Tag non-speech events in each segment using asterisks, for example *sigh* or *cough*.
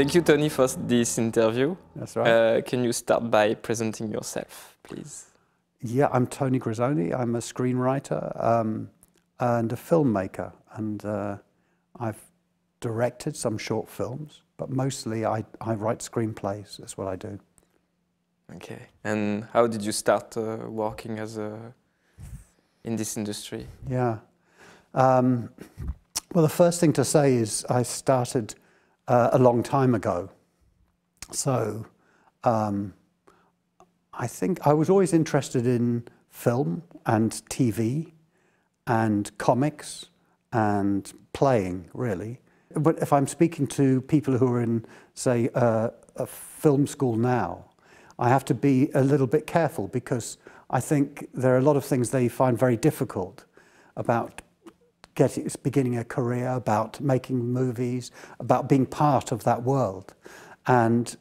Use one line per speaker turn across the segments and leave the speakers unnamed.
Thank you, Tony, for this interview.
That's right.
Uh, can you start by presenting yourself, please?
Yeah, I'm Tony Grisoni. I'm a screenwriter um, and a filmmaker, and uh, I've directed some short films, but mostly I, I write screenplays. That's what I do.
Okay. And how did you start uh, working as a in this industry?
Yeah. Um, well, the first thing to say is I started uh, a long time ago. So um, I think I was always interested in film and TV and comics and playing, really. But if I'm speaking to people who are in, say, uh, a film school now, I have to be a little bit careful because I think there are a lot of things they find very difficult about getting, beginning a career, about making movies, about being part of that world. And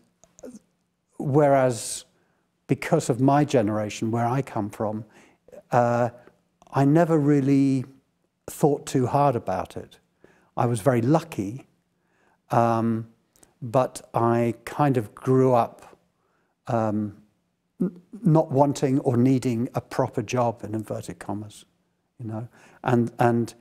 whereas because of my generation, where I come from, uh, I never really thought too hard about it. I was very lucky, um, but I kind of grew up um, not wanting or needing a proper job in inverted commas, you know, and and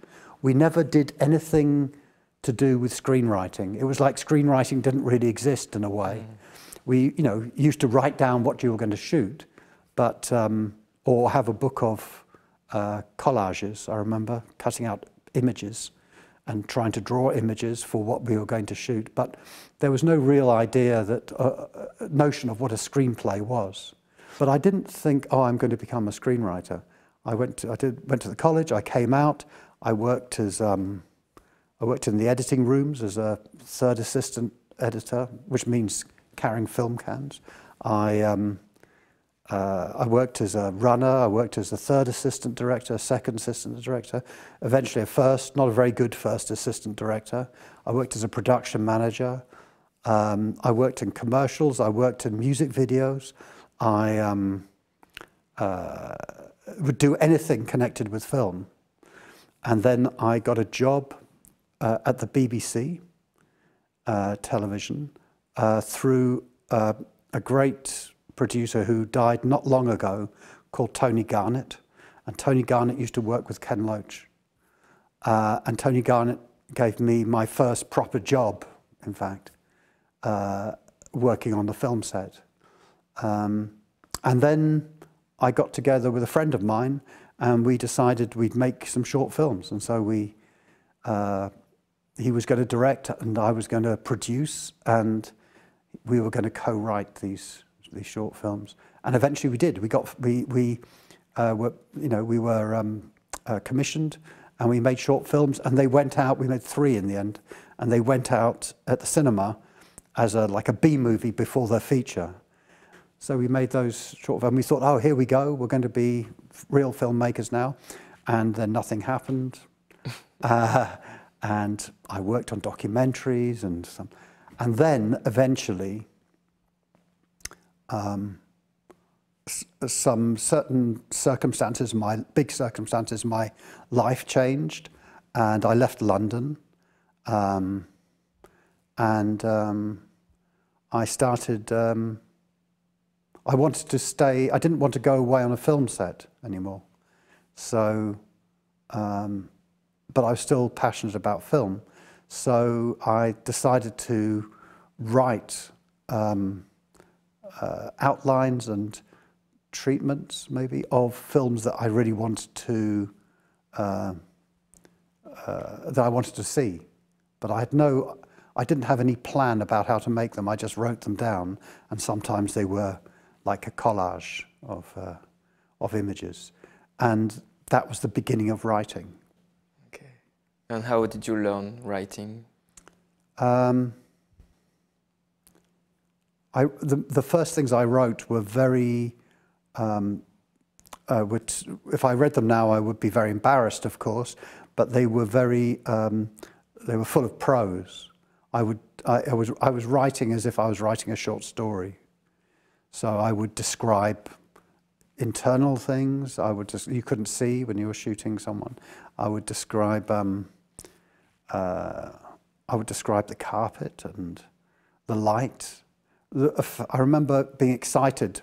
we never did anything to do with screenwriting. It was like screenwriting didn't really exist in a way. Mm. We, you know, used to write down what you were going to shoot, but um, or have a book of uh, collages. I remember cutting out images and trying to draw images for what we were going to shoot. But there was no real idea that uh, uh notion of what a screenplay was. But I didn't think, oh, I'm going to become a screenwriter. I went to, I did, went to the college, I came out, I worked as, um, I worked in the editing rooms as a third assistant editor, which means carrying film cans. I, um, uh, I worked as a runner, I worked as a third assistant director, a second assistant director, eventually a first, not a very good first assistant director. I worked as a production manager. Um, I worked in commercials, I worked in music videos. I um, uh, would do anything connected with film. And then I got a job uh, at the BBC uh, television uh, through uh, a great producer who died not long ago called Tony Garnett. And Tony Garnett used to work with Ken Loach. Uh, and Tony Garnett gave me my first proper job, in fact, working on the film set. Um, and then I got together with a friend of mine and we decided we'd make some short films. And so we, uh, he was going to direct and I was going to produce and we were going to co-write these, these short films. And eventually we did. We got, we, we uh, were, you know, we were um, uh, commissioned and we made short films and they went out, we made three in the end, and they went out at the cinema as a, like a B movie before their feature. So we made those short films. We thought, oh, here we go. We're going to be real filmmakers now. And then nothing happened. *laughs* uh, and I worked on documentaries and some. And then eventually, um, some certain circumstances, my big circumstances, my life changed, and I left London, um, and um, I started um, I wanted to stay, I didn't want to go away on a film set anymore. So, um, but I was still passionate about film. So I decided to write um, uh, outlines and treatments, maybe, of films that I really wanted to, uh, uh, that I wanted to see. But I had no, I didn't have any plan about how to make them. I just wrote them down, and sometimes they were like a collage of, uh, of images. And that was the beginning of writing.
Okay. And how did you learn writing?
Um, I, the, the first things I wrote were very, um, uh, which, if I read them now, I would be very embarrassed, of course, but they were very, um, they were full of prose. I, would, I, I, was, I was writing as if I was writing a short story. So I would describe internal things. I would just you couldn't see when you were shooting someone. I would describe um, uh, I would describe the carpet and the light. I remember being excited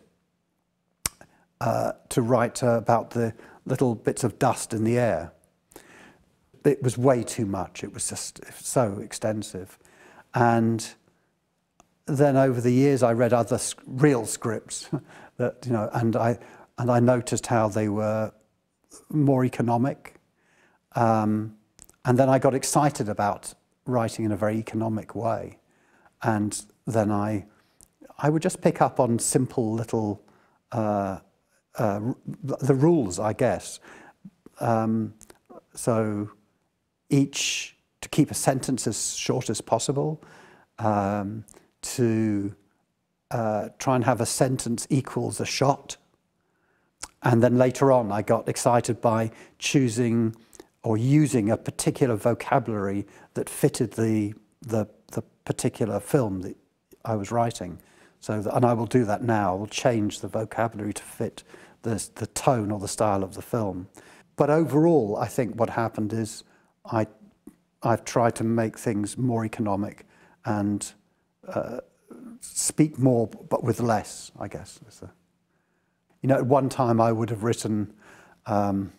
uh, to write uh, about the little bits of dust in the air. It was way too much. It was just so extensive. And then over the years, I read other real scripts *laughs* that, you know, and I, and I noticed how they were more economic. Um, and then I got excited about writing in a very economic way. And then I, I would just pick up on simple little, uh, uh, the rules, I guess. Um, so each, to keep a sentence as short as possible, um, to uh, try and have a sentence equals a shot. And then later on, I got excited by choosing or using a particular vocabulary that fitted the, the, the particular film that I was writing. So, that, and I will do that now. I will change the vocabulary to fit the, the tone or the style of the film. But overall, I think what happened is I, I've tried to make things more economic and uh, speak more, but with less, I guess. You know, at one time I would have written, um,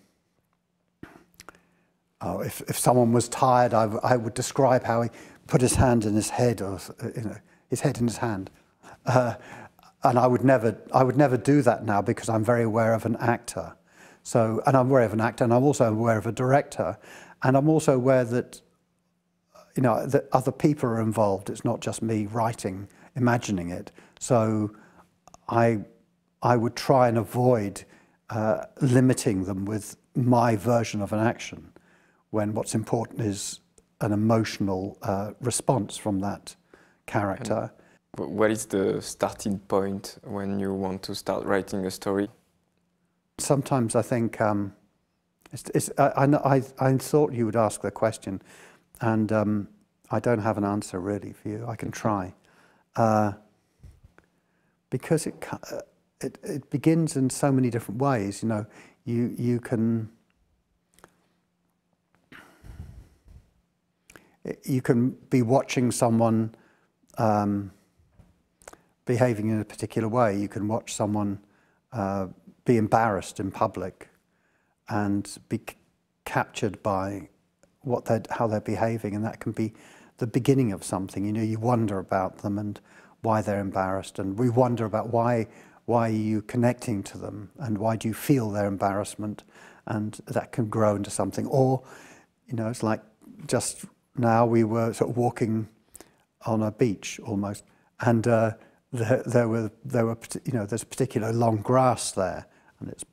oh, if, if someone was tired, I, would describe how he put his hand in his head, or you know, his head in his hand. Uh, and I would never, I would never do that now because I'm very aware of an actor. So, and I'm aware of an actor, and I'm also aware of a director, and I'm also aware that, you know, that other people are involved. It's not just me writing, imagining it. So, I, I would try and avoid uh, limiting them with my version of an action when what's important is an emotional uh, response from that character.
And what is the starting point when you want to start writing a story?
Sometimes I think um, it's, it's, I, I, I, thought you would ask the question, and um, I don't have an answer really for you. I can try. Uh, because it, uh, it, it begins in so many different ways. You know, you, you can you can be watching someone um, behaving in a particular way. You can watch someone uh, be embarrassed in public and be captured by what they're, how they're behaving, and that can be the beginning of something. You know, you wonder about them and why they're embarrassed, and we wonder about why why are you connecting to them, and why do you feel their embarrassment, and that can grow into something. Or, you know, it's like just now we were sort of walking on a beach almost, and uh, there, there, were there were you know there's particular long grass there, and it's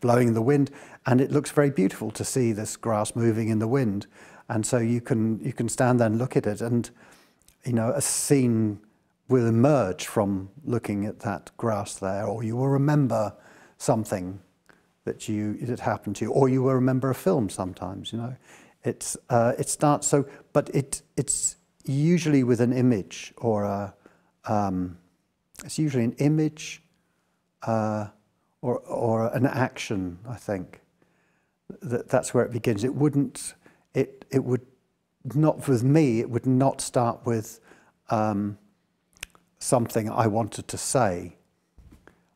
blowing in the wind, and it looks very beautiful to see this grass moving in the wind, and so you can you can stand there and look at it, and you know a scene will emerge from looking at that grass there, or you will remember something that you that happened to you, or you will remember a film sometimes, you know. It's, uh, it starts so, but it, it's usually with an image or a, um, it's usually an image uh, or, or an action, I think. That, that's where it begins. It wouldn't, it, it would not, with me, it would not start with um, something I wanted to say.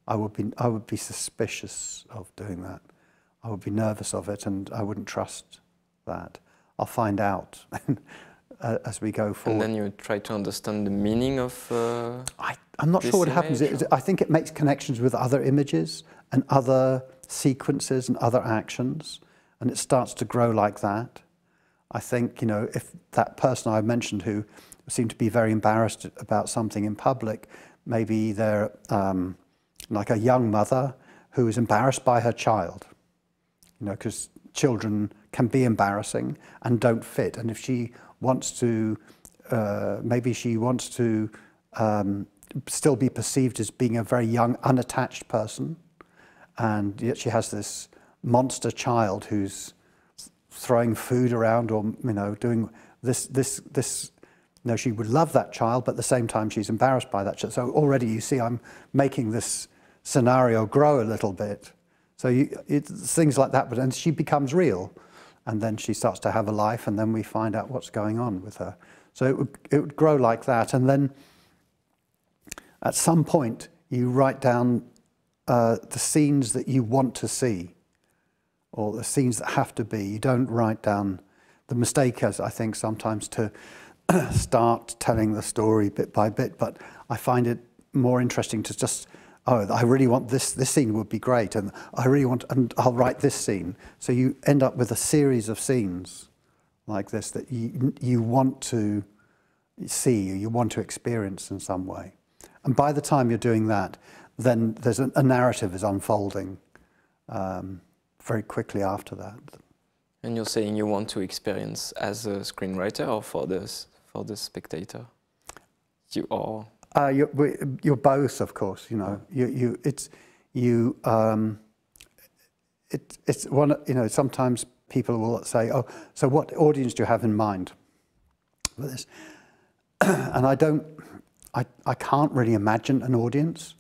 I would, be, I would be suspicious of doing that. I would be nervous of it and I wouldn't trust that. I'll find out *laughs* as we go forward.
And then you try to understand the meaning of. Uh,
I, am not sure what happens. It, I think it makes connections with other images and other sequences and other actions, and it starts to grow like that. I think, you know, if that person I mentioned who seemed to be very embarrassed about something in public, maybe they're um, like a young mother who is embarrassed by her child, you know, because children can be embarrassing and don't fit. And if she wants to, uh, maybe she wants to um, still be perceived as being a very young, unattached person, and yet she has this monster child who's throwing food around or you know doing this this this know she would love that child but at the same time she's embarrassed by that child so already you see i'm making this scenario grow a little bit so you, it's things like that, but and she becomes real, and then she starts to have a life, and then we find out what's going on with her. So it would, it would grow like that. And then at some point, you write down uh, the scenes that you want to see or the scenes that have to be. You don't write down the mistake is, I think, sometimes to *clears throat* start telling the story bit by bit, but I find it more interesting to just, oh, I really want this, this scene would be great, and I really want, and I'll write this scene. So you end up with a series of scenes like this that you, you want to see, you want to experience in some way. And by the time you're doing that, then there's a, a narrative is unfolding um, very quickly after that.
And you're saying you want to experience as a screenwriter or for the, for the spectator? You are?
Uh, you're, you're both, of course, you know. You, you, it's, you, um, it, it's one, you know, sometimes people will say, oh, so what audience do you have in mind for this? *clears throat* and I don't, I, I can't really imagine an audience.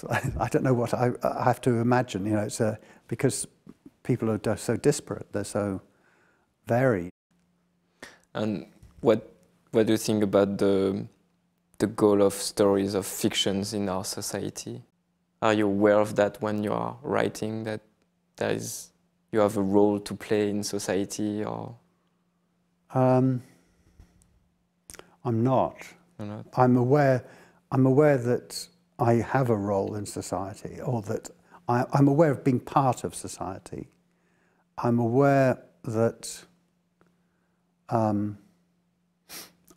*laughs* I don't know what I, I have to imagine, you know, it's a, because people are so disparate, they're so varied.
And what what do you think about the the goal of stories of fictions in our society? Are you aware of that when you are writing that there is you have a role to play in society or?
Um, I'm not.
not.
I'm aware. I'm aware that I have a role in society, or that I, I'm aware of being part of society. I'm aware that um,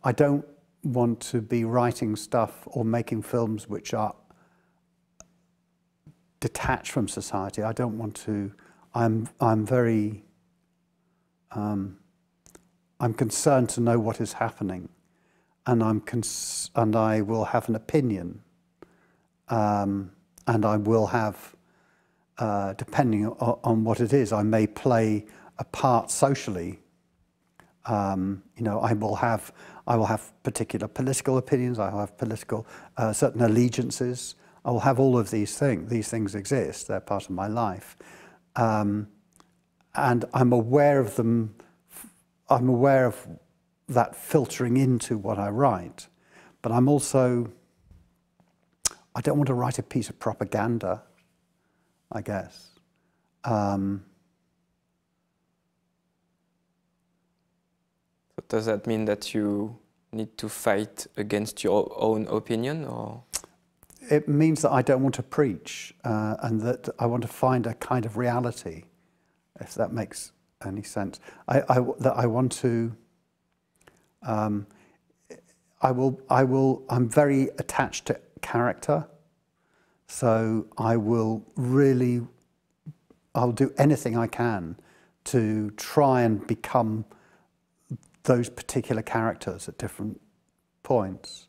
I don't want to be writing stuff or making films which are detached from society. I don't want to. I'm I'm very. Um, I'm concerned to know what is happening, and I'm and I will have an opinion, um, and I will have uh, depending on, on, what it is, I may play a part socially. Um, you know, I will have I will have particular political opinions. I will have political uh, certain allegiances. I will have all of these things. These things exist. They're part of my life, um, and I'm aware of them. I'm aware of that filtering into what I write, but I'm also I don't want to write a piece of propaganda I guess. Um,
does that mean that you need to fight against your own opinion, or?
It means that I don't want to preach, uh, and that I want to find a kind of reality, if that makes any sense. I, I that I want to. Um, I will. I will. I'm very attached to character. So I will really, I'll do anything I can to try and become those particular characters at different points.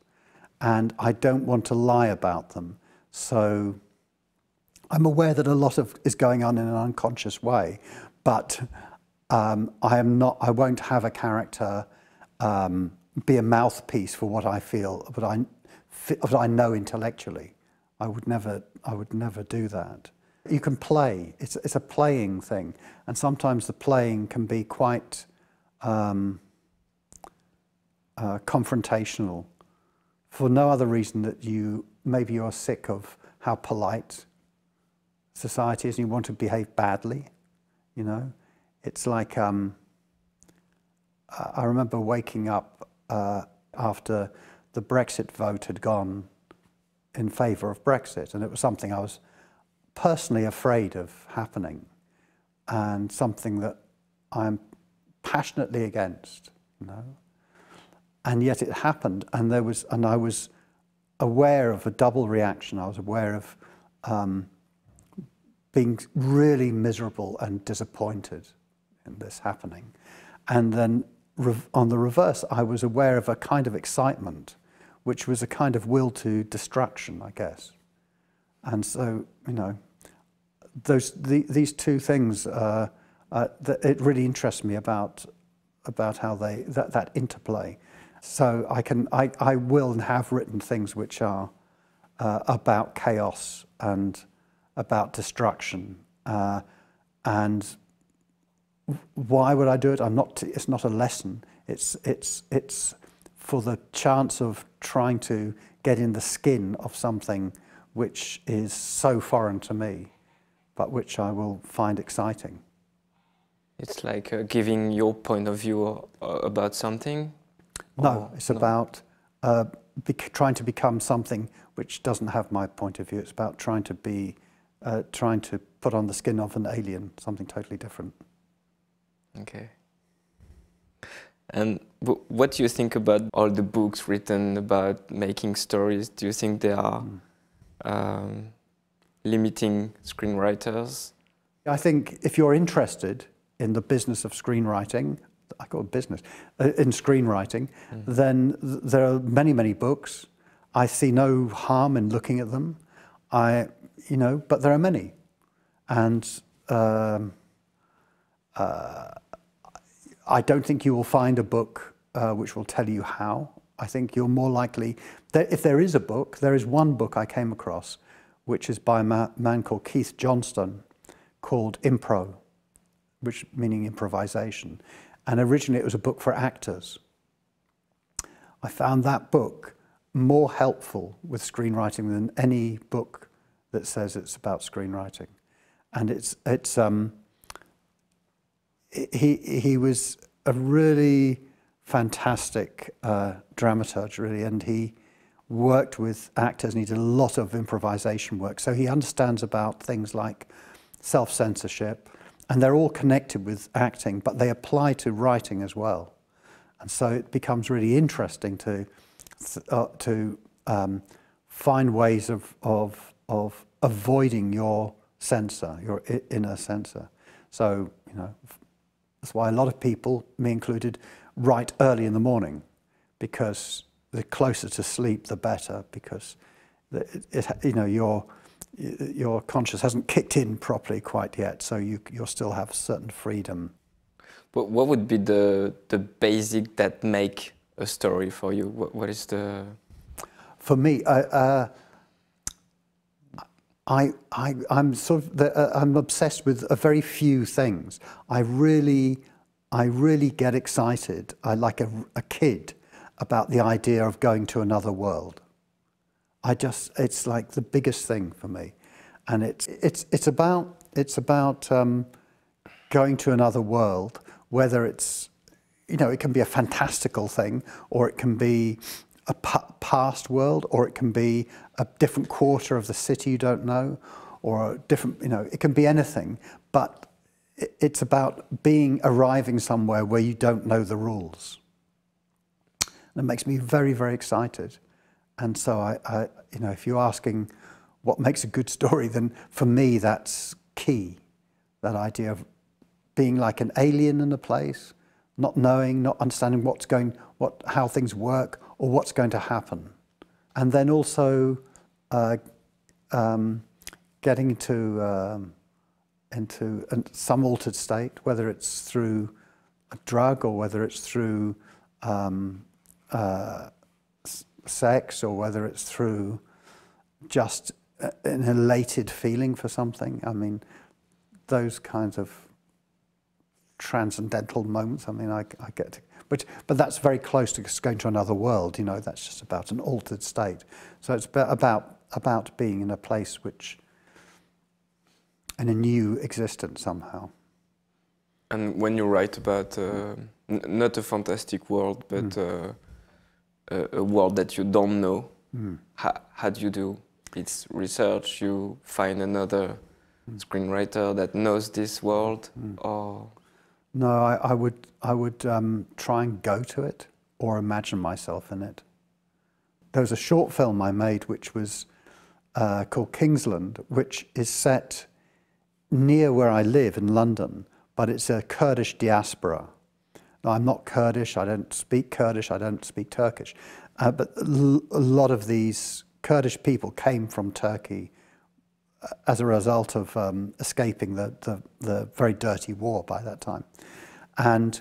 And I don't want to lie about them. So I'm aware that a lot of is going on in an unconscious way, but um, I am not. I won't have a character um, be a mouthpiece for what I feel, but I, what I know intellectually. I would never, I would never do that. You can play. It's, it's a playing thing. And sometimes the playing can be quite um, uh, confrontational for no other reason that you, maybe you're sick of how polite society is and you want to behave badly, you know? It's like, um, I remember waking up uh, after the Brexit vote had gone in favour of Brexit, and it was something I was personally afraid of happening, and something that I'm passionately against. You know, and yet it happened, and there was, and I was aware of a double reaction. I was aware of um, being really miserable and disappointed in this happening, and then on the reverse, I was aware of a kind of excitement which was a kind of will to destruction, I guess. And so, you know, those the, these two things, uh, uh, it really interests me about about how they that, that interplay. So I can I, I will and have written things which are uh, about chaos and about destruction. Uh, and why would I do it? I'm not. It's not a lesson. It's it's it's for the chance of trying to get in the skin of something which is so foreign to me, but which I will find exciting.
It's like uh, giving your point of view uh, about something?
No, it's no? about uh, trying to become something which doesn't have my point of view. It's about trying to be, uh, trying to put on the skin of an alien, something totally different.
Okay. And what do you think about all the books written about making stories? Do you think they are mm. um, limiting screenwriters?
I think if you're interested in the business of screenwriting, I call it business, uh, in screenwriting, mm. then th there are many, many books. I see no harm in looking at them. I, you know, but there are many. And um, uh, I don't think you will find a book uh, which will tell you how. I think you're more likely, that if there is a book, there is one book I came across, which is by a ma man called Keith Johnstone, called Impro, which meaning improvisation. And originally it was a book for actors. I found that book more helpful with screenwriting than any book that says it's about screenwriting. And it's, it's, um, he, he was a really fantastic uh, dramaturge, really, and he worked with actors and he did a lot of improvisation work. So he understands about things like self-censorship, and they're all connected with acting, but they apply to writing as well. And so it becomes really interesting to, uh, to um, find ways of, of, of avoiding your censor, your inner censor. So, you know, that's why a lot of people, me included, write early in the morning because the closer to sleep, the better, because it, it, you know, your, your conscience hasn't kicked in properly quite yet, so you, you'll still have certain freedom.
But what would be the, the basic that make a story for you? what, what is the...
For me, uh, I, I, I'm sort of, the, uh, I'm obsessed with a very few things. I really, I really get excited. I like a, a kid about the idea of going to another world. I just, it's like the biggest thing for me. And it's, it's, it's about, it's about um, going to another world, whether it's, you know, it can be a fantastical thing or it can be a past world, or it can be a different quarter of the city you don't know, or a different, you know, it can be anything, but it's about being, arriving somewhere where you don't know the rules. And it makes me very, very excited. And so I, I, you know, if you're asking what makes a good story, then for me that's key. That idea of being like an alien in a place, not knowing, not understanding what's going, what, how things work, or what's going to happen. And then also uh, um, getting to, um, into some altered state, whether it's through a drug or whether it's through um, uh, sex or whether it's through just an elated feeling for something. I mean, those kinds of transcendental moments. I mean, I, I get to but, but that's very close to going to another world, you know, that's just about an altered state. So it's about, about being in a place which, in a new existence somehow.
And when you write about, uh, not a fantastic world, but mm. uh, a, world that you don't know, mm. how, how do you do? It's research, you find another mm. screenwriter that knows this world, mm. or
no, I, I would, I would um, try and go to it or imagine myself in it. There was a short film I made which was uh, called Kingsland, which is set near where I live in London, but it's a Kurdish diaspora. Now, I'm not Kurdish, I don't speak Kurdish, I don't speak Turkish, uh, but a lot of these Kurdish people came from Turkey as a result of um, escaping the, the, the, very dirty war by that time. And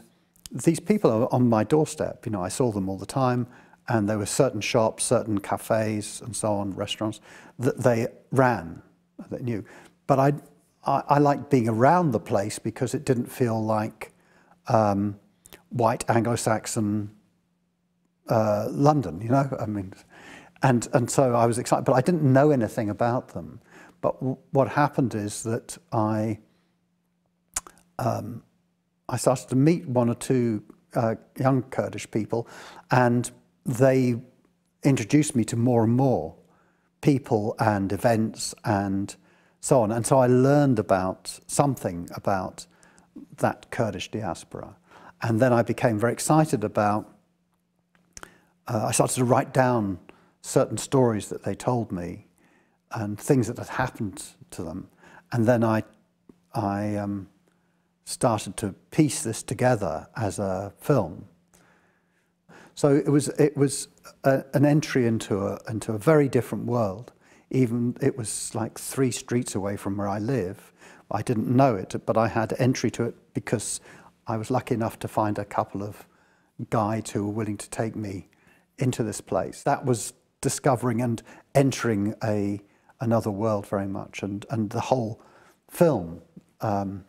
these people are on my doorstep. You know, I saw them all the time, and there were certain shops, certain cafes, and so on, restaurants that they ran, that knew. But I, I, I liked being around the place because it didn't feel like um, white Anglo-Saxon uh, London, you know. I mean, and and so I was excited, but I didn't know anything about them. But what happened is that I um, I started to meet one or two uh, young Kurdish people, and they introduced me to more and more people and events and so on. And so I learned about something about that Kurdish diaspora. And then I became very excited about, uh, I started to write down certain stories that they told me and things that had happened to them. And then I, I um, started to piece this together as a film. So it was, it was a, an entry into a, into a very different world. Even it was like three streets away from where I live. I didn't know it, but I had entry to it because I was lucky enough to find a couple of guides who were willing to take me into this place. That was discovering and entering a another world very much, and and the whole film um,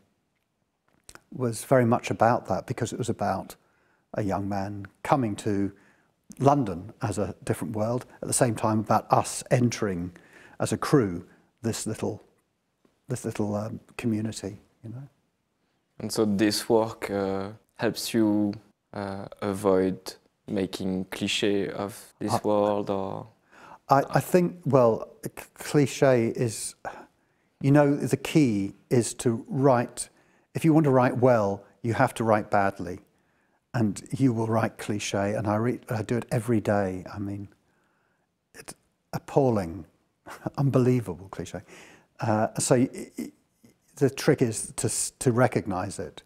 was very much about that because it was about a young man coming to London as a different world, at the same time about us entering as a crew this little this little um, community, you know.
And so this work uh, helps you uh, avoid making cliche of this
I,
world, or
I, I think well, cliche is, you know, the key is to write. If you want to write well, you have to write badly, and you will write cliche. And I, re- I do it every day. I mean, it's appalling, *laughs* unbelievable cliche. Uh, so the trick is to to recognise it,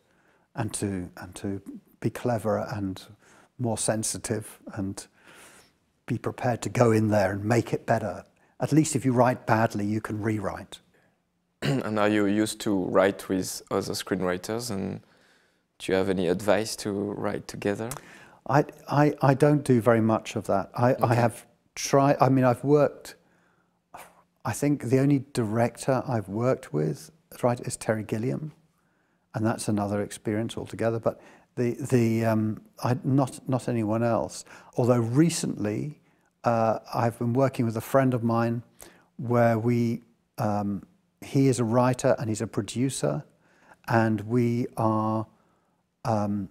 and to and to be clever and more sensitive and be prepared to go in there and make it better. At least if you write badly, you can rewrite. *clears throat*
and are you used to write with other screenwriters? And do you have any advice to write together?
I, I, I don't do very much of that. I, okay. I have tried, I mean, I've worked, I think the only director I've worked with right is Terry Gilliam, and that's another experience altogether. But the the um, I, not not anyone else. Although recently, uh, I've been working with a friend of mine, where we um, he is a writer and he's a producer, and we are. Um,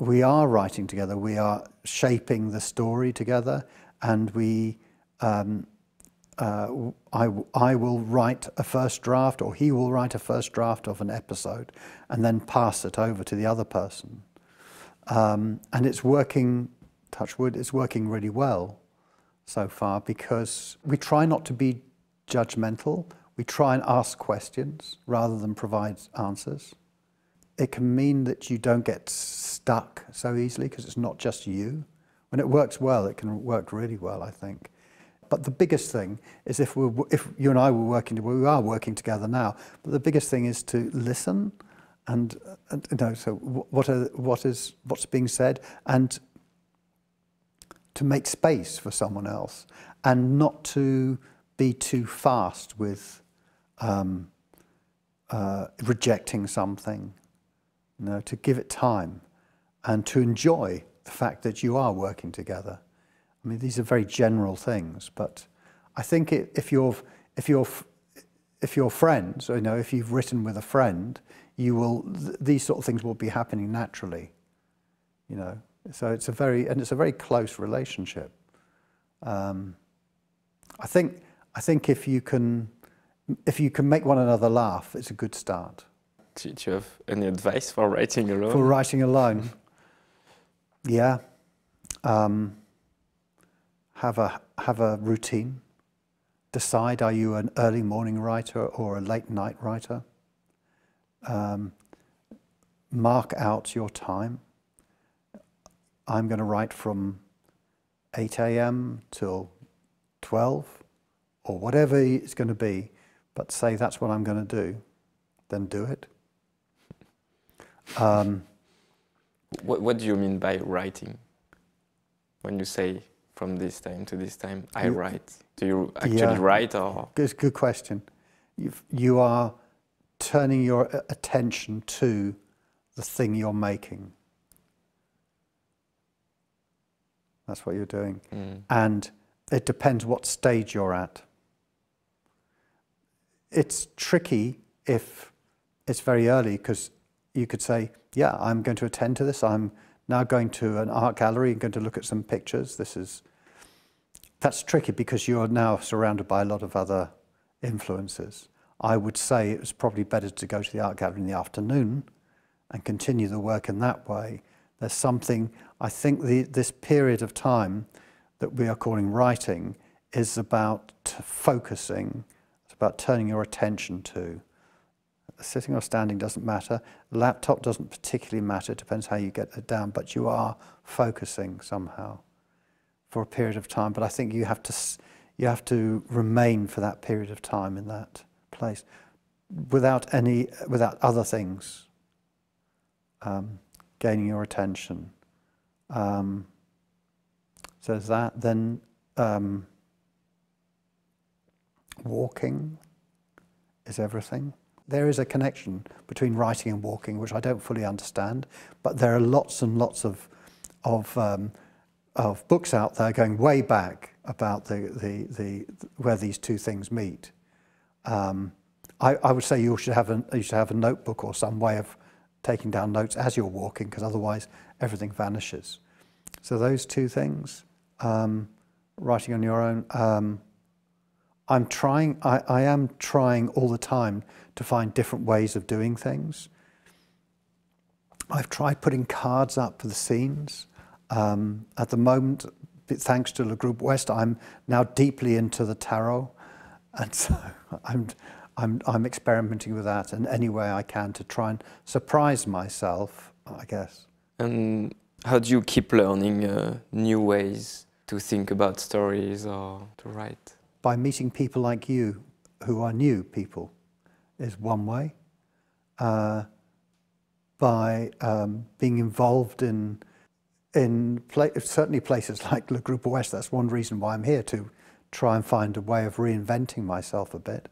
we are writing together. We are shaping the story together, and we um, uh, I, I will write a first draft or he will write a first draft of an episode and then pass it over to the other person. Um, and it's working, touch wood, working really well so far because we try not to be judgmental. We try and ask questions rather than provide answers. It can mean that you don't get stuck so easily because it's not just you. When it works well, it can work really well, I think. But the biggest thing is if, we if you and I were working, we are working together now, but the biggest thing is to listen and, and you know, so what, are, what is, what's being said and to make space for someone else and not to be too fast with um, uh, rejecting something, you know, to give it time and to enjoy the fact that you are working together. I mean, these are very general things, but I think it, if you're if you're if you're friends, you know, if you've written with a friend, you will th these sort of things will be happening naturally, you know. So it's a very and it's a very close relationship. Um, I think I think if you can if you can make one another laugh, it's a good start.
Do you have any advice for writing alone?
For writing alone, yeah. Um, have a, have a routine. Decide are you an early morning writer or a late night writer? Um, mark out your time. I'm going to write from 8 a.m. till 12 or whatever it's going to be, but say that's what I'm going to do, then do it. Um,
what, what do you mean by writing when you say from this time to this time I you, write? Do you actually yeah, write or?
Good, good question. You've, you are turning your attention to the thing you're making. That's what you're doing. Mm. And it depends what stage you're at. It's tricky if it's very early because you could say, yeah, I'm going to attend to this. I'm now going to an art gallery and going to look at some pictures. This is, that's tricky because you're now surrounded by a lot of other influences. I would say it was probably better to go to the art gallery in the afternoon and continue the work in that way. There's something, I think the, this period of time that we are calling writing is about focusing, it's about turning your attention to. Sitting or standing doesn't matter. Laptop doesn't particularly matter, it depends how you get it down, but you are focusing somehow for a period of time. But I think you have to, you have to remain for that period of time in that place without any, without other things um, gaining your attention. Um, so there's that. Then um, walking is everything. There is a connection between writing and walking, which I don't fully understand, but there are lots and lots of of um, of books out there going way back about the the, the where these two things meet. Um, I, I would say you should have a you should have a notebook or some way of taking down notes as you're walking, because otherwise everything vanishes. So those two things um, writing on your own. Um, I'm trying, I, I am trying all the time to find different ways of doing things. I've tried putting cards up for the scenes. Um, at the moment, thanks to Le Groupe Ouest, I'm now deeply into the tarot. And *laughs* so I'm, I'm, I'm experimenting with that in any way I can to try and surprise myself, I guess.
And how do you keep learning uh, new ways to think about stories or to write?
By meeting people like you who are new people is one way. Uh, by um, being involved in in pla certainly places like Le Groupe Ouest, that's one reason why I'm here to try and find a way of reinventing myself a bit.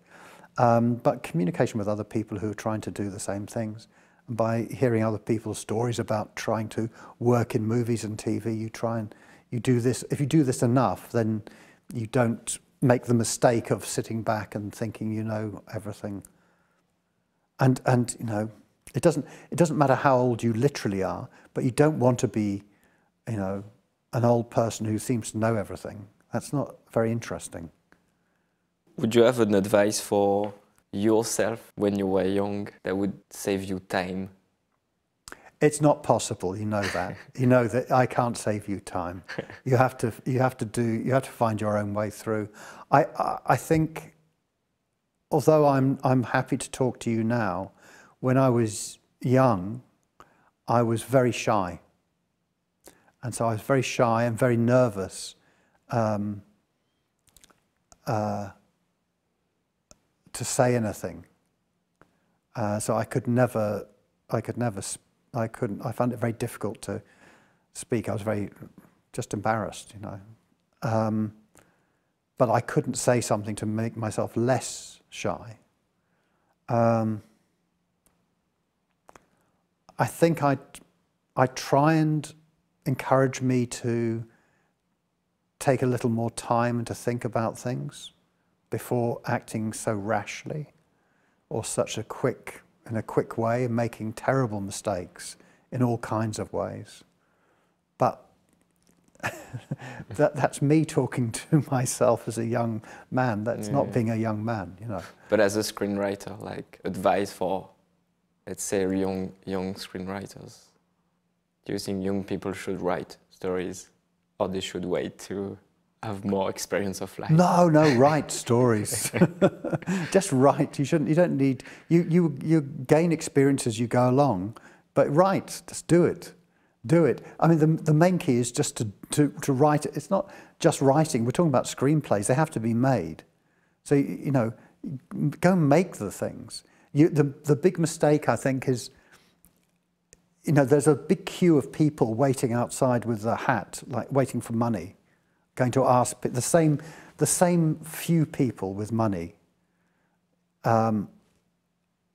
Um, but communication with other people who are trying to do the same things. And by hearing other people's stories about trying to work in movies and TV, you try and you do this, if you do this enough, then you don't make the mistake of sitting back and thinking you know everything. And, and you know, it doesn't, it doesn't matter how old you literally are, but you don't want to be, you know, an old person who seems to know everything. That's not very interesting.
Would you have an advice for yourself when you were young that would save you time
it's not possible. You know that. *laughs* you know that I can't save you time. You have to. You have to do. You have to find your own way through. I. I, I think. Although I'm. I'm happy to talk to you now. When I was young, I was very shy. And so I was very shy and very nervous. Um, uh, to say anything. Uh, so I could never, I could never I couldn't, I found it very difficult to speak. I was very, just embarrassed, you know. Um, but I couldn't say something to make myself less shy. Um, I think I, I try and encourage me to take a little more time and to think about things before acting so rashly or such a quick in a quick way, making terrible mistakes in all kinds of ways. But *laughs* that, that's me talking to *laughs* myself as a young man. That's yeah. not being a young man, you know.
But as a screenwriter, like advice for, let's say, young young screenwriters. Do you think young people should write stories, or they should wait to have more experience of life.
No, no, write stories. *laughs* Just write. You shouldn't. You don't need. You you you gain experience as you go along, but write. Just do it. Do it. I mean, the the main key is just to to to write it. It's not just writing. We're talking about screenplays. They have to be made. So you know, go make the things. You, the the big mistake I think is. You know, there's a big queue of people waiting outside with a hat, like waiting for money going to ask the same, the same few people with money. Um,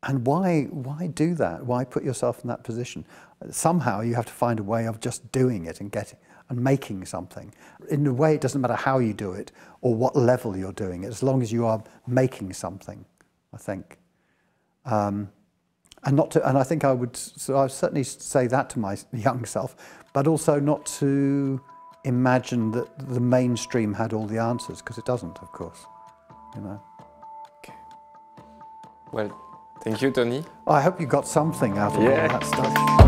and why, why do that? Why put yourself in that position? Somehow you have to find a way of just doing it and getting and making something. In a way, it doesn't matter how you do it or what level you're doing it, as long as you are making something, I think. Um, and not to, and I think I would, so I would certainly say that to my young self, but also not to imagine that the mainstream had all the answers, because it doesn't, of course. You know.
Okay. Well, thank you, Tony.
Oh, I hope you got something out of
Yeah.
all that stuff.